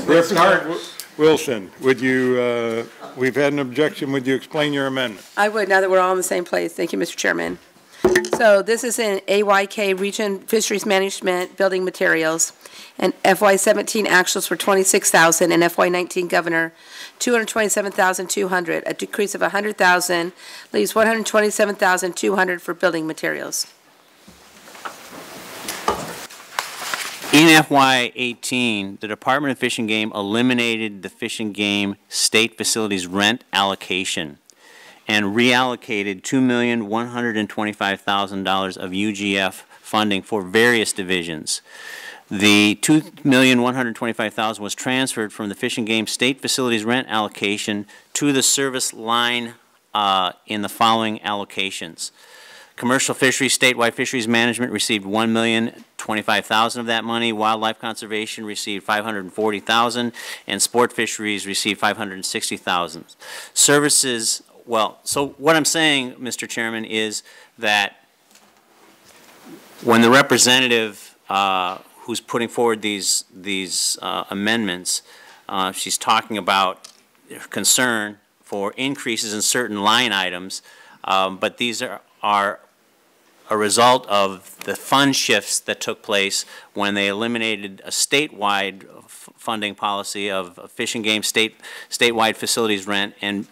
Representative Wilson, would you, uh, we've had an objection, would you explain your amendment? I would, now that we're all in the same place. Thank you, Mr. Chairman. So this is in AYK Region Fisheries Management Building Materials, and FY17 actuals for 26,000, and FY19 Governor, 227,200, a decrease of 100,000, leaves 127,200 for building materials. In FY eighteen, the Department of Fish and Game eliminated the Fish and Game State Facilities Rent allocation and reallocated two million, one hundred and twenty-five thousand dollars of UGF funding for various divisions. The $2,125,000 was transferred from the Fish and Game State Facilities Rent allocation to the service line, uh, in the following allocations. Commercial fisheries, statewide fisheries management received one million twenty-five thousand of that money. Wildlife conservation received five hundred and forty thousand, and sport fisheries received five hundred and sixty thousand. Services, well, so what I'm saying, Mr. Chairman, is that when the representative, uh, who's putting forward these, these, uh, amendments, uh, she's talking about concern for increases in certain line items, um, but these are, are a result of the fund shifts that took place when they eliminated a statewide funding policy of of fish and game state, statewide facilities rent and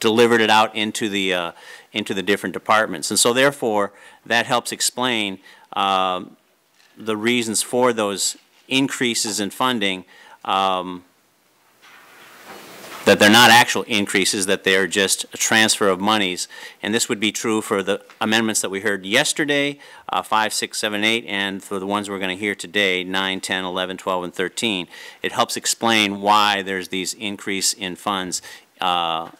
delivered it out into the, uh, into the different departments. And so therefore, that helps explain, um, the reasons for those increases in funding, um, that they're not actual increases, that they're just a transfer of monies. And this would be true for the amendments that we heard yesterday, uh, 5, 6, 7, 8, and for the ones we're going to hear today, 9, 10, 11, 12, and 13. It helps explain why there's these increase in funds uh,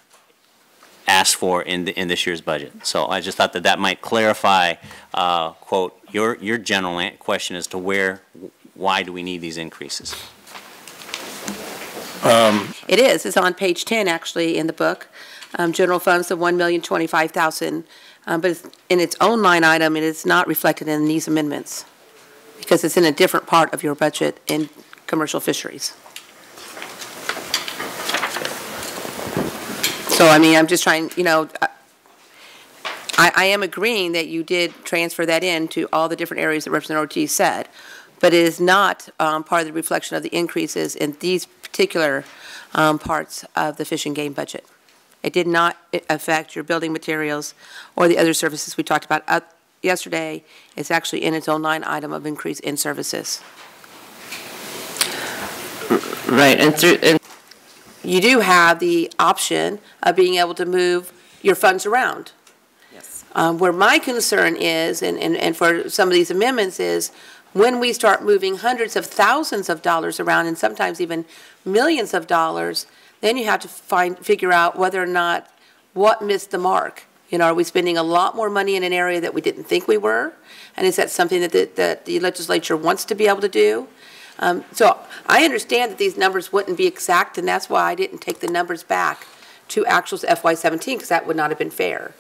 asked for in, the, in this year's budget. So I just thought that that might clarify, uh, quote, your, your general question as to where, why do we need these increases? It is, it's on page 10, actually, in the book. Um, General funds of 1,025,000, um, but it's- in its own line item, it is not reflected in these amendments, because it's in a different part of your budget in commercial fisheries. So, I mean, I'm just trying, you know, I, I am agreeing that you did transfer that in to all the different areas that Representative Ortiz said, but it is not um, part of the reflection of the increases in these particular um, parts of the fish and game budget. It did not affect your building materials or the other services we talked about uh, yesterday. It's actually in its own line item of increase in services. Right, and through, and You do have the option of being able to move your funds around. Yes. Um, Where my concern is, and, and, and for some of these amendments, is when we start moving hundreds of thousands of dollars around, and sometimes even millions of dollars, then you have to find, figure out whether or not, what missed the mark. You know, are we spending a lot more money in an area that we didn't think we were? And is that something that, the- that the legislature wants to be able to do? Um, So I understand that these numbers wouldn't be exact, and that's why I didn't take the numbers back to actuals FY seventeen, because that would not have been fair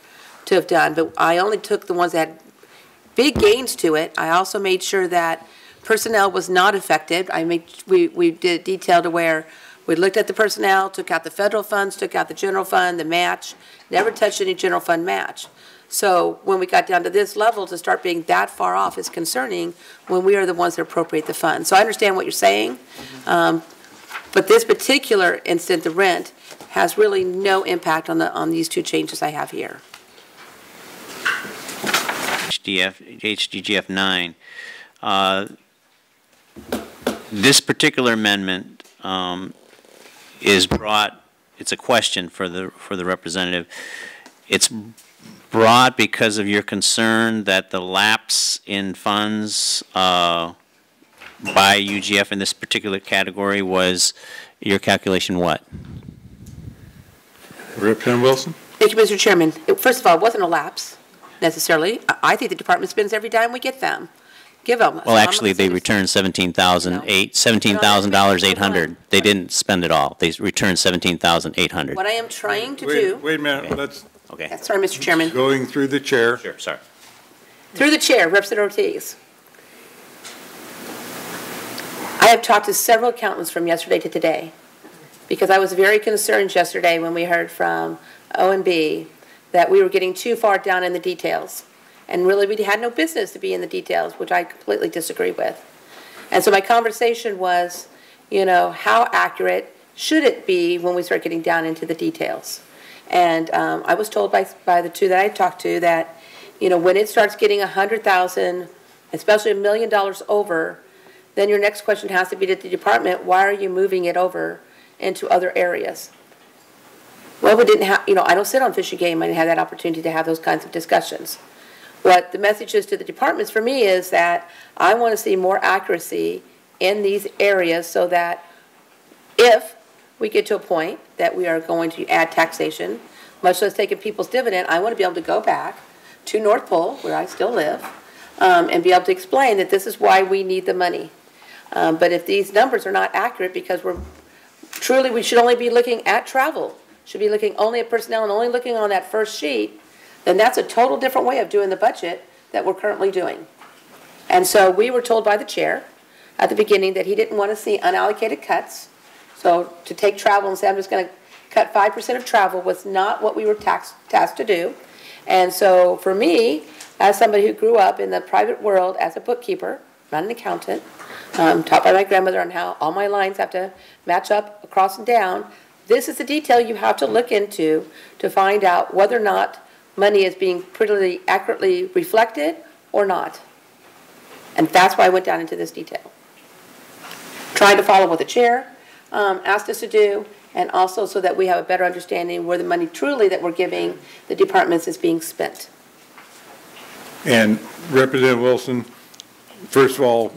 to have done. But I only took the ones that had big gains to it. I also made sure that personnel was not affected. I made, we, we did detail to where we looked at the personnel, took out the federal funds, took out the general fund, the match, never touched any general fund match. So when we got down to this level, to start being that far off is concerning when we are the ones that appropriate the funds. So I understand what you're saying. Um, But this particular instant, the rent, has really no impact on the, on these two changes I have here. HDF, HGGF nine. Uh, This particular amendment um, is brought, it's a question for the, for the representative. It's brought because of your concern that the lapse in funds uh, by UGF in this particular category was, your calculation what? Representative Wilson? Thank you, Mr. Chairman. It- First of all, it wasn't a lapse necessarily. I- I think the department spends every dime we get them, give them. Well, actually, they returned seventeen thousand eight, seventeen thousand dollars eight hundred. They didn't spend it all. They returned seventeen thousand eight hundred. What I am trying to Wait, do, wait a minute, let's, Okay, sorry, Mr. Chairman, going through the chair. sure, sorry. through the chair, Representative Ortiz. I have talked to several accountants from yesterday to today, because I was very concerned yesterday when we heard from OMB that we were getting too far down in the details. And really, we had no business to be in the details, which I completely disagree with. And so my conversation was, you know, how accurate should it be when we start getting down into the details? And um, I was told by, by the two that I talked to that, you know, when it starts getting a hundred thousand, especially a million dollars over, then your next question has to be to the department, why are you moving it over into other areas? Well, we didn't have, you know, I don't sit on Fish and Game, I didn't have that opportunity to have those kinds of discussions. What the message is to the departments for me is that I want to see more accuracy in these areas so that if we get to a point that we are going to add taxation, much less taking people's dividend, I want to be able to go back to North Pole, where I still live, um, and be able to explain that this is why we need the money. Um, but if these numbers are not accurate, because we're, truly, we should only be looking at travel, should be looking only at personnel and only looking on that first sheet, then that's a total different way of doing the budget that we're currently doing. And so we were told by the chair at the beginning that he didn't want to see unallocated cuts. So to take travel and say, I'm just going to cut five percent of travel was not what we were tasked to do. And so for me, as somebody who grew up in the private world as a bookkeeper, not an accountant, um, taught by my grandmother on how all my lines have to match up across and down, this is the detail you have to look into to find out whether or not money is being pretty accurately reflected or not. And that's why I went down into this detail. Trying to follow what the chair um, asked us to do, and also so that we have a better understanding where the money truly that we're giving the departments is being spent. And Representative Wilson, first of all,